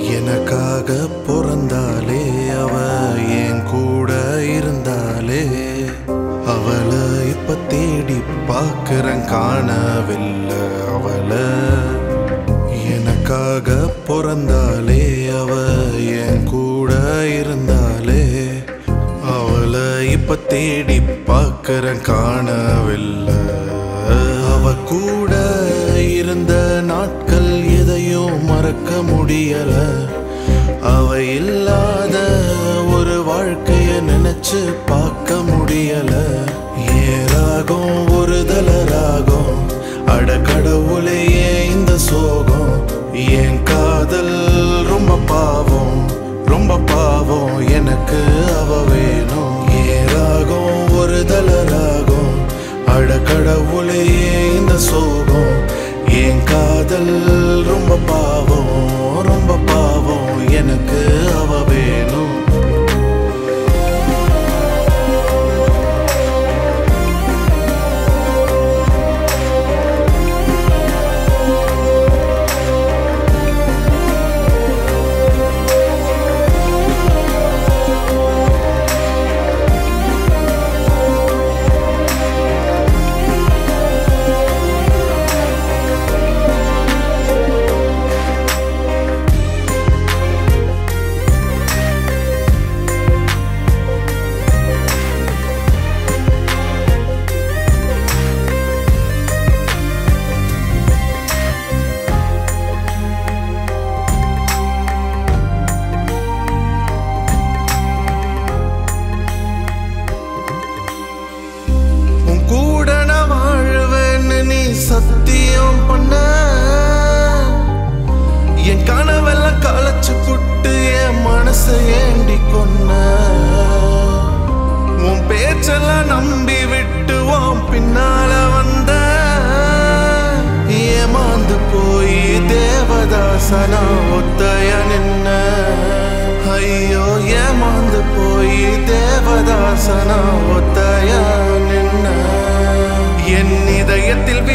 எனக்காக பிறந்தாலே அவ என் கூட இருந்தாலே அவளை இப்ப தேடி பார்க்கிறேன் காணவில்லை அவளை. எனக்காக பிறந்தாலே அவ என் கூட இருந்தாலே அவளை இப்ப தேடி பார்க்கிறேன் காண முடியல. அவ இல்லாத ஒரு வாழ்க்கைய நினைச்சு பார்க்க முடியல. ஏராகும் ஒரு தளராகும். அட கடவுளே இந்த சோகம். என் காதல் ரொம்ப பாவம் ரொம்ப பாவம். காதல் ரொம்ப பாவம் ரொம்ப மனசு ஏண்டி கொன்ன உன் பேச்செல்லாம் நம்பி விட்டு உன் பின்னால வந்த ஏமாந்து போய் தேவதாசனா ஒத்தைய நின்ன. ஐயோ ஏமாந்து போய் தேவதாசனா ஒத்தைய நின்ன. என் இதயத்தில்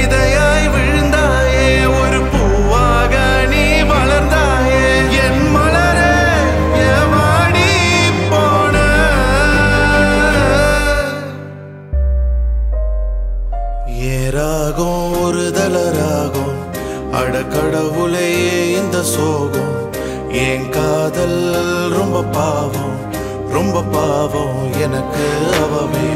அட கடவுளே இந்த சோகம். என் காதல் ரொம்ப பாவம் ரொம்ப பாவம். எனக்கு அவமே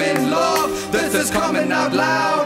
love. This is coming out loud